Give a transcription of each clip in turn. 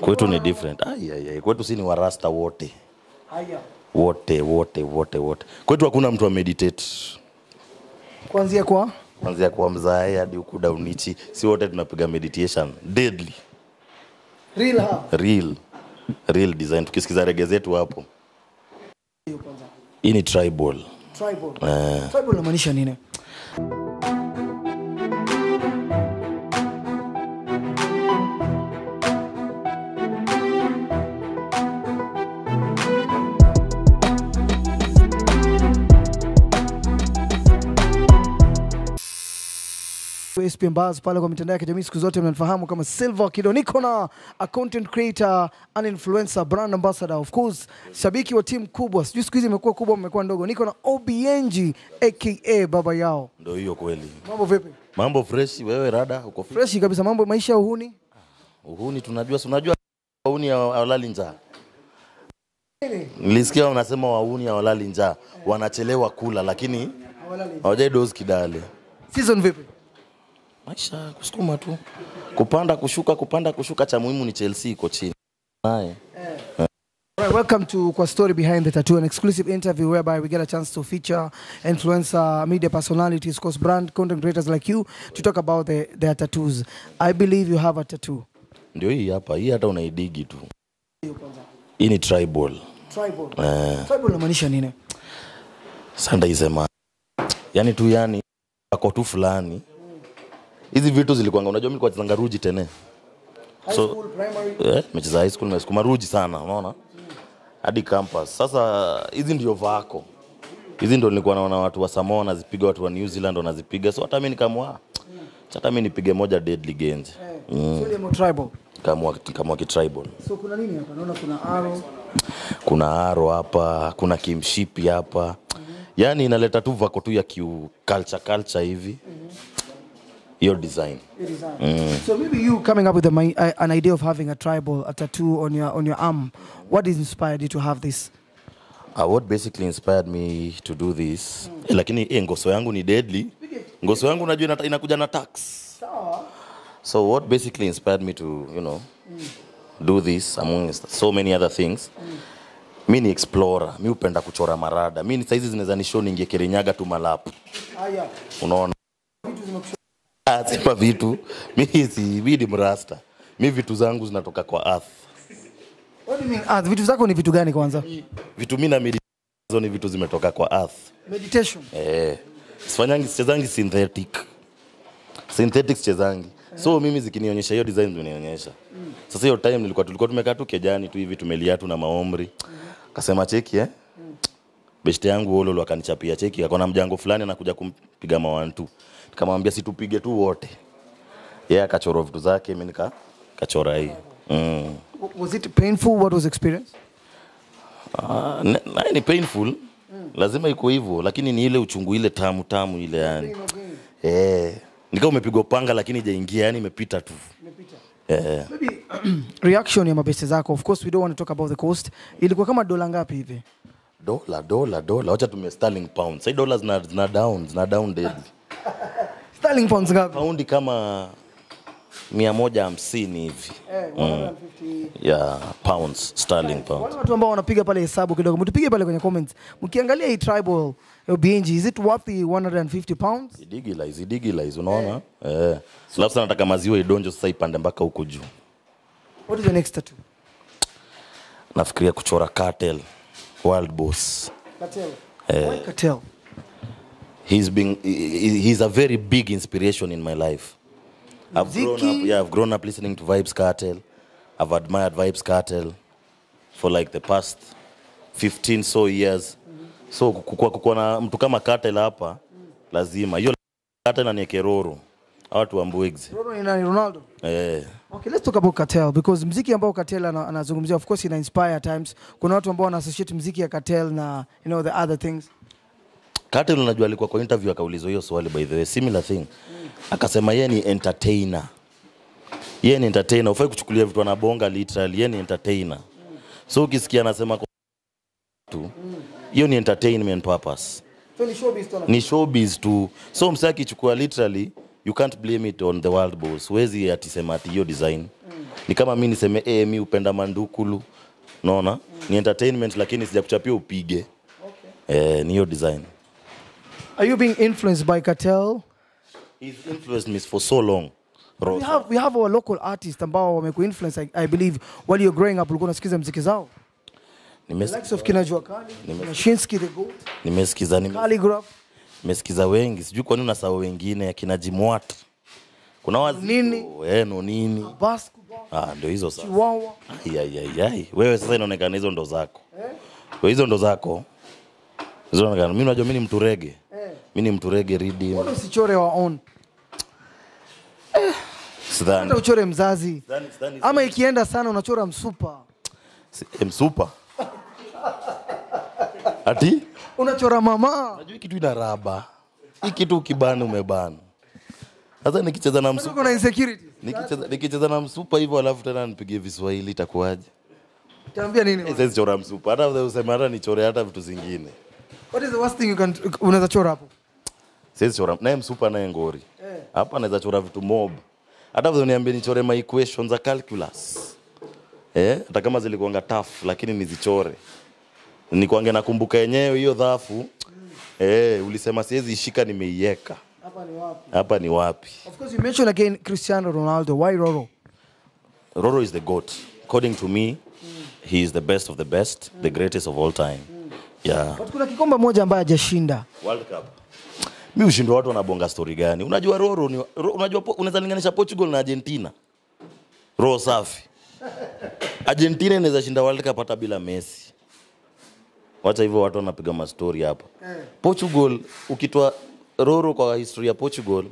kwetu ni different. Ai, ai, ai. kwetu si ni warasta wote. Haya. wote wote wote wote. Kwetu hakuna mtu ameditate Kuanzia kwa? Kuanzia kwa mzae hadi huku daunichi si wote tunapiga meditation. Deadly. Real ha real. Real design. Tukisikiza rege zetu hapo. Hii ni tribal. Tribal. eh, Tribal inamaanisha nini? SPM mbaz pale kwa mitandao ya kijamii siku zote mnanifahamu kama Silver Kido. Niko na a content creator, an influencer, brand ambassador, of course, shabiki wa timu kubwa. Sijui siku hizi imekuwa kubwa, imekuwa ndogo. Niko na OBNG aka baba yao. ndo hiyo kweli Mambo vipi? mambo fresh wewe rada uko? Fresh kabisa, mambo maisha uhuni. uhuni tunajua si unajua uhuni hawalali njaa nilisikia wanasema wahuni hawalali njaa wanachelewa kula lakini hawajai dozi kidale Season vipi? Maisha kusukuma tu. Kupanda kushuka kupanda kushuka cha muhimu ni chelsea iko chini. Naye. Right, welcome to Kwa Story Behind the Tattoo, an exclusive interview whereby we get a chance to feature influencer, media personalities, course, brand content creators like you to talk about the, their tattoos. I believe you have a tattoo. ndio hii hapa. Hii hata unaidigi tu. Hii ni tribal. Tribal. eh, Tribal inamaanisha nini? sanda isema yani tu yani ako tu fulani hizi vitu zilikuanga unajua mimi nilikuwa nachezanga ruji tene. So- eh, mecheza high school nimesukuma ruji sana unaona? Hadi campus. Sasa hizi ndio vako. Hizi ndio nilikuwa naona watu wa Samoa wanazipiga watu wa New Zealand wanazipiga. So hata mimi nikamwa hata mimi nipige moja deadly genje So ile mo tribal. kamwa kamwa kitribal So kuna nini hapa? Naona kuna arrow. kuna aro hapa kuna kimshipi hapa. Mm -hmm. Yaani inaleta tu vako tu ya kiu culture culture hivi hiyo design. Mm. So maybe you coming up with a, an idea of having a tribal, a tattoo on your on your arm. What inspired you to have this? Uh, what basically inspired me to do this mm. lakini eh, ngoso yangu ni deadly. Ngoso yangu najua inata- inakuja na tax. So what basically inspired me to you know do this among so many other things. Mi ni explorer. Mi upenda kuchora marada. Mi saizi zinaweza nishow ningie kirinyaga tu malapu Haya. unaona Ah, sema vitu mi si mi ni mrasta mi vitu zangu zinatoka kwa earth What do you mean? earth? vitu zako ni vitu gani kwanza? vitu mi na meditation ni vitu zimetoka kwa earth Meditation. Eh, sifanyangi sichezangi synthetic. Synthetic sichezangi. So mimi zikinionyesha hiyo design zinionyesha. Sasa hiyo time nilikuwa tulikuwa tumekaa tu kejani tu hivi tumelia tu na maomri. kasema cheki eh. Beshte yangu Ololo akanichapia cheki akona mjango fulani anakuja kumpiga mawantu. Nikamwambia situpige tu wote. Yeye akachora vitu zake mimi nika kachora hii. Mm. Was it painful? What was experience? Ah, na, ni painful. mm. Lazima iko hivyo lakini ni ile uchungu ile tamu tamu ile yani. Eh, nika umepigwa panga lakini jaingia yani imepita tu. Eh, Maybe reaction ya mabeste zako. Of course we don't want to talk about the cost. Ilikuwa kama dola ngapi hivi? Dola dola dola, wacha tumie sterling pound. sai dola zina, zina down, zina down deadly. Sterling pounds ngapi? Paundi kama mia moja hamsini hivi Eh, mm. ya pounds, sterling pound. Wale watu ambao wanapiga pale hesabu kidogo, mtupige pale kwenye comments. Mkiangalia hii tribal ya BNG, is it worth the 150 pounds? Idigilize, idigilize, unaona? Eh. Alafu sana nataka maziwa idonjo sasa ipande mpaka huko juu. What is the next tattoo? Nafikiria kuchora cartel, world boss. Cartel. Why cartel? he's been he- he- he's a very big inspiration in my life. I've grown up, yeah, I've grown up listening to Vibes Cartel. I've admired Vibes Cartel for like the past 15 so years. So kukua, kukua na mtu kama Cartel hapa lazima hiyo Cartel na Nyekeroro watu wa Mbwegzi Ronaldo ni nani? Ronaldo. eh, Okay, let's talk about Cartel because mziki ambao Cartel ana- anazungumzia of course ina inspire times. Kuna watu ambao wana associate mziki ya Cartel na you know the other things. Cartel unajua alikuwa kwa interview akaulizwa hiyo swali by the way similar thing akasema yeye ni entertainer yeye ni entertainer ufai kuchukulia vitu anabonga literally yeye ni entertainer so ukisikia anasema kwa tu hiyo ni entertainment purpose So ni showbiz tu. ni showbiz tu so msaki chukua literally you can't blame it on the world boss. Huwezi atisema ati hiyo design. Ni kama mi niseme eh, mi upenda mandukulu. Naona ni entertainment lakini sijakuchapia upige. Okay. eh, ni hiyo design. Are you being influenced by cartel? He's influenced me for so long We have, we have our local artists ambao wamekuinfluence I, I believe while you're growing up ulikuwa unasikiza mziki zao. The Nimes- likes of Kinajua Kali, Nimesikiza. Shinsky the Goat, nimesikiza Calligraph, nimesikiza wengi. Sijui kwa nini unasahau wengine akina jimwat. Kuna Nini? eh, no nini? Ah, ndio hizo sasa. Ai, wewe sasa inaonekana hizo ndo zako. Wewe hizo ndo zako. Hizo inaonekana. Mimi unajua mimi ni mtu rege. Eh. mimi ni mtu rege ridi Mbona usichore our own? Hata sidhani. Uchore mzazi. Sidhani- sidhani- Ama ikienda sana unachora msupa. Si- eh, msupa. Ati Unachora mama. najua kitu ina raba. Hii kitu ukibana umebana sasa nikicheza na msupa Kuna insecurity. nikicheza nikicheza na msupa hivyo alafu tena nipigie viswahili itakuwaje? Utaambia nini? Siwezi chora msupa. Hata useme hata nichore hata vitu zingine. What is the worst thing you can unaweza chora hapo? Sasa chora. Naye msupa naye ngori. Hapa naweza chora vitu mob. Hata vile niambie nichore my equations za calculus. Eh hata kama zilikuanga tough lakini nizichore nikuange nakumbuka yenyewe hiyo dhafu eh ulisema siwezi ishika nimeiweka Hapa ni wapi? hapa ni wapi Of course you mentioned again Cristiano Ronaldo. Why Roro? Roro is the goat according to me he is the best of the best the greatest of all time yeah But kuna kikombe moja ambaye hajashinda. World Cup. Mimi ushindwa watu wanabonga story gani? Unajua Roro ni ro, unajua po- unaweza linganisha Portugal na Argentina. Roho safi. Argentina inaweza shinda World Cup hata bila Messi. Wacha hivyo watu wanapiga mastori hapa. Portugal ukitoa Roro kwa historia ya Portugal mm.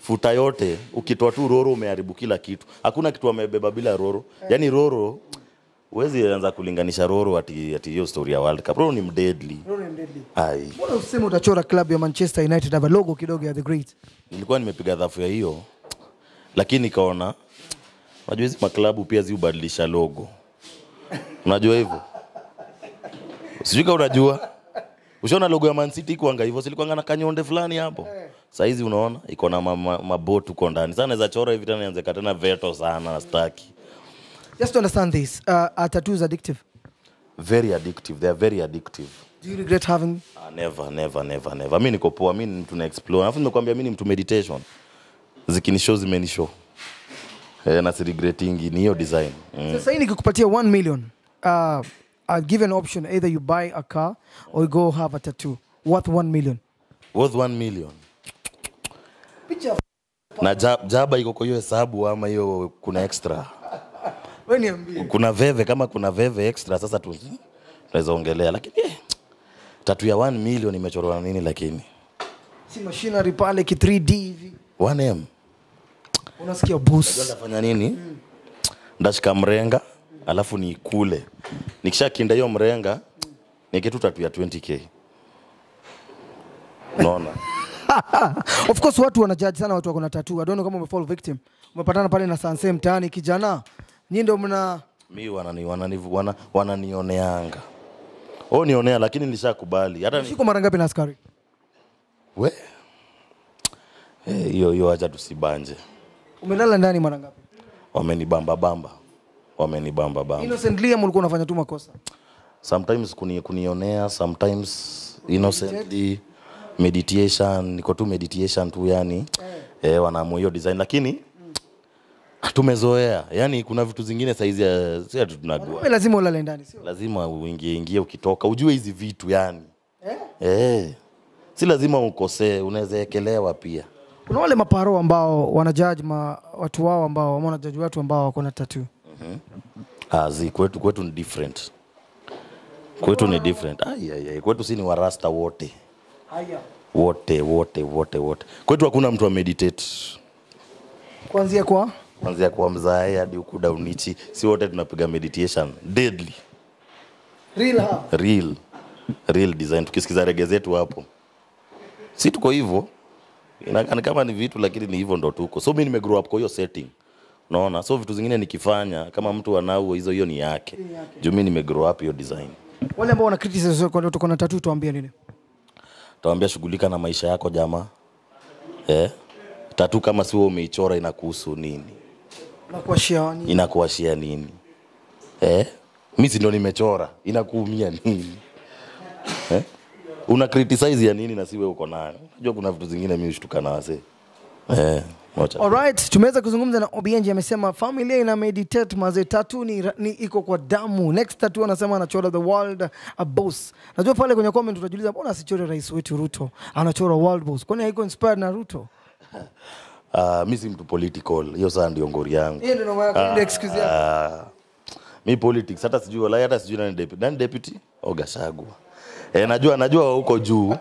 futa yote ukitoa tu Roro umeharibu kila kitu. Hakuna kitu amebeba bila Roro. Yaani Roro huwezi anza kulinganisha Roro ati ati hiyo story ya World Cup. Roro ni mdeadly. Roro ni mdeadly. Ai. Mbona useme utachora club ya Manchester United na logo kidogo ya the great? nilikuwa nimepiga dhafu ya hiyo lakini nikaona unajua hizi maklabu pia ziubadilisha logo unajua hivyo sijui kama unajua. Ushaona logo ya Man City ikuanga hivyo silikuanga na kanyonde fulani hapo. Saizi unaona iko na mabot ma, mabot huko ndani. Sasa naweza chora hivi tena nianze tena veto sana staki Just to understand this, uh, are tattoos addictive? very addictive. They are very addictive. Do you regret having? uh, never never never never. Mi niko poa mi ni mtu na explore. Alafu nimekwambia mi ni mtu meditation. Zikinishow zimenishow eh, na siregretingi ni hiyo design. Mm. Sasa hii nikikupatia 1 million, uh, I'll give an option. Either you buy a car or you go have a tattoo. Worth one million. worth one million. Picha na jaba iko kwa hiyo hesabu ama hiyo kuna extra? Wewe niambie. kuna veve kama kuna veve extra sasa tu tunaweza ongelea. Lakini eh, tatu ya 1 million imechorwa na nini lakini? Si machinery pale ki 3D hivi. 1m Unasikia boost. ndafanya nini? Ndashika mrenga alafu ni kule nikishakinda hiyo mrenga nikitu tatu ya 20k unaona of course watu wanajudge sana watu wako na tattoo. I don't know kama umefall victim. Umepatana pale na Sanse mtaani kijana. Nyinyi ndio mna mi wanani, wanani, wana, wananioneanga o nionea lakini nilishakubali hata ni- shiko mara ngapi na askari? we Eh, hiyo hiyo acha tusibanje Umelala ndani mara ngapi? wamenibamba bamba wamenibamba bamba. Innocent Liam ulikuwa unafanya tu makosa. sometimes kuni, kunionea sometimes innocently meditation niko tu meditation tu yani eh, wanaamua hiyo design. Lakini tumezoea. Yani kuna vitu zingine saizi ya- si tunajua. Lazima ulale ndani, sio? lazima uingie ingie ukitoka. Ujue hizi vitu yani. Eh? si lazima ukosee unaweza ekelewa pia. Kuna wale maparo ambao wanajudge ma, watu wao ambao ama wanajudge watu ambao wako na tattoo. Ah, zi kwetu kwetu ni different. Kwetu ni different. Ai, ai, ai. kwetu si ni warasta wote. Haya. wote wote wote wote. Kwetu hakuna mtu wa meditate. Kuanzia kwa? Kwanzia kwa mzae hadi huku daunichi. Si wote tunapiga meditation. Deadly. Real ha. real. Real design. Tukisikiza rege zetu hapo. Si tuko hivyo. Inakaa ni kama ni vitu lakini ni hivyo ndo tuko. So mimi nimegrow up kwa hiyo setting unaona so vitu zingine nikifanya kama mtu anao hizo hiyo ni yake juu nime nimegrow up hiyo design Wale ambao wana criticize kwa tuko na tattoo tuambie nini? tawambia shughulika na maisha yako jamaa eh? tatu kama si wewe umeichora inakuhusu nini Inakuashia nini? inakuashia nini eh? Mimi si ndo nimechora inakuumia nini eh? una criticize ya nini na si wewe uko nayo unajua kuna vitu zingine mimi ushtuka na wasee eh. Alright, tumeweza kuzungumza na Obienji amesema familia ina meditate maze tatu ni, ni iko kwa damu. Next tatu anasema anachora the world a boss. Najua pale kwenye comment utajiuliza mbona asichore rais wetu Ruto? Anachora world boss. Kwani haiko inspired na Ruto? Uh, mi si mtu political hiyo saa ndio ngori yangu Hiyo ndio namba yako, excuse yako. Ah, mi politics hata sijui wala hata sijui nani deputy nani deputy Ogashagwa eh, najua najua huko juu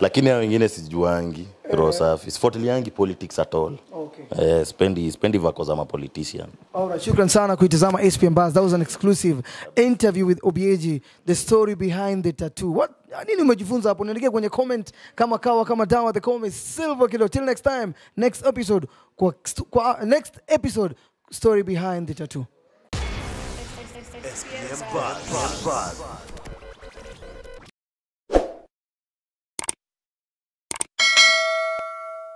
lakini hao wengine sijuangi roho safi sifuatiliangi politics at all Okay. eh, spendi spendi vako za mapolitician Alright, shukran sana kuitazama ESPN Buzz. That was an exclusive interview with Obieji, the story behind the tattoo. What nini umejifunza hapo? Niandikie kwenye comment kama kawa kama dawa the comment Silver Kilo. Till next time, next episode kwa, kwa next episode story behind the tattoo. SPM Buzz.